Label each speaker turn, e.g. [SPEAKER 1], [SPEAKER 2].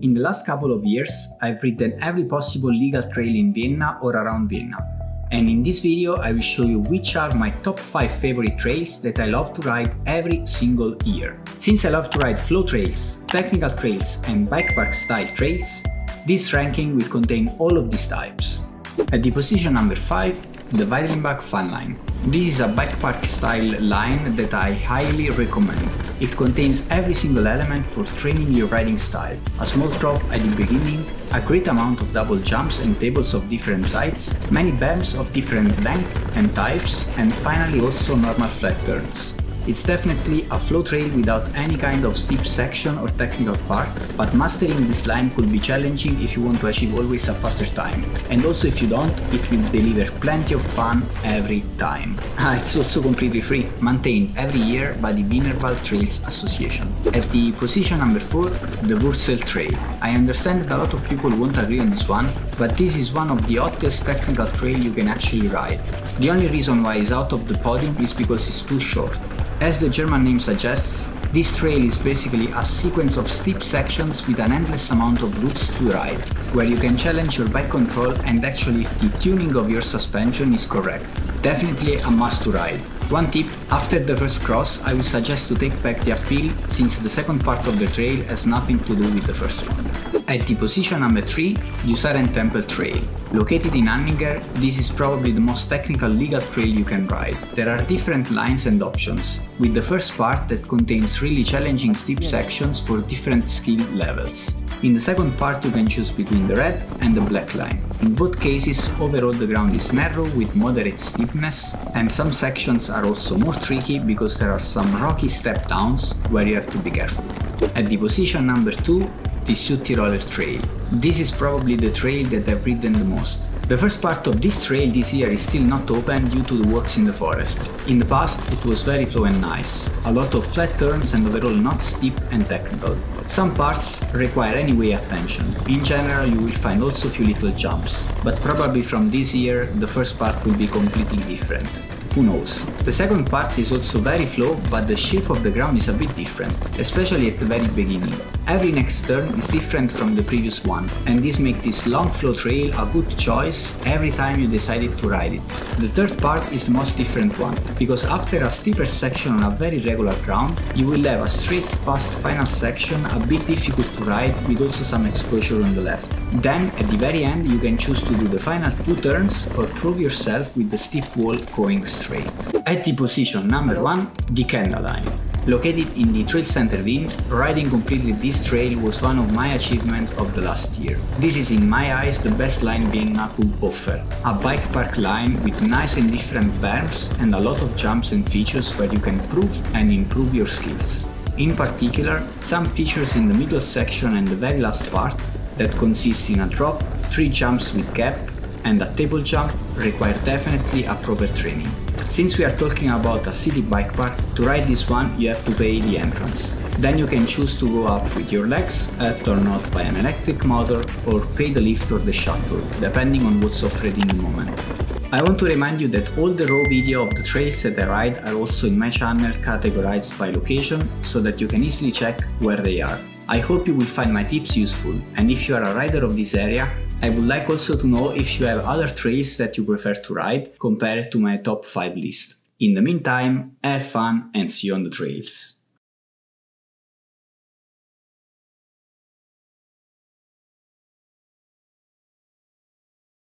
[SPEAKER 1] In the last couple of years, I've ridden every possible legal trail in Vienna or around Vienna. And in this video, I will show you which are my top 5 favorite trails that I love to ride every single year. Since I love to ride flow trails, technical trails and bike park style trails, this ranking will contain all of these types. At the position number 5, the Weidenbach Fun Line. This is a bike park style line that I highly recommend. It contains every single element for training your riding style. A small drop at the beginning, a great amount of double jumps and tables of different size, many berms of different length and types, and finally also normal flat turns. It's definitely a flow trail without any kind of steep section or technical part, but mastering this line could be challenging if you want to achieve always a faster time. And also if you don't, it will deliver plenty of fun every time. Ah, it's also completely free, maintained every year by the Wienerwald Trails Association. At the position number 4, the Wurzel Trail. I understand that a lot of people won't agree on this one, but this is one of the hottest technical trail you can actually ride. The only reason why it's out of the podium is because it's too short. As the German name suggests, this trail is basically a sequence of steep sections with an endless amount of roots to ride, where you can challenge your bike control and actually if the tuning of your suspension is correct. Definitely a must to ride. One tip, after the first cross, I would suggest to take back the uphill since the second part of the trail has nothing to do with the first one. At the position number 3, Husarentempel Trail. Located in Anninger, this is probably the most technical legal trail you can ride. There are different lines and options, with the first part that contains really challenging steep sections for different skill levels. In the second part you can choose between the red and the black line. In both cases overall the ground is narrow with moderate steepness and some sections are also more tricky because there are some rocky step downs where you have to be careful. At the position number 2 the Südtiroler Trail. This is probably the trail that I've ridden the most. The first part of this trail this year is still not open due to the works in the forest. In the past it was very flow and nice, a lot of flat turns and overall not steep and technical. Some parts require anyway attention, in general you will find also few little jumps, but probably from this year the first part will be completely different who knows. The second part is also very flow, but the shape of the ground is a bit different, especially at the very beginning. Every next turn is different from the previous one, and this makes this long flow trail a good choice every time you decided to ride it. The third part is the most different one, because after a steeper section on a very regular ground, you will have a straight fast final section a bit difficult to ride with also some exposure on the left. Then at the very end you can choose to do the final two turns or prove yourself with the steep wall going straight. At the position number 1, the Kenda line. Located in the Trail Center Wien, riding completely this trail was one of my achievements of the last year. This is in my eyes the best line Vienna could offer. A bike park line with nice and different berms and a lot of jumps and features where you can prove and improve your skills. In particular, some features in the middle section and the very last part that consists in a drop, three jumps with gap, and a table jump require definitely a proper training. Since we are talking about a city bike park, to ride this one you have to pay the entrance. Then you can choose to go up with your legs, helped or not by an electric motor, or pay the lift or the shuttle, depending on what's offered in the moment. I want to remind you that all the raw video of the trails that I ride are also in my channel categorized by location, so that you can easily check where they are. I hope you will find my tips useful, and if you are a rider of this area, I would like also to know if you have other trails that you prefer to ride compared to my top 5 list. In the meantime, have fun and see you on the trails.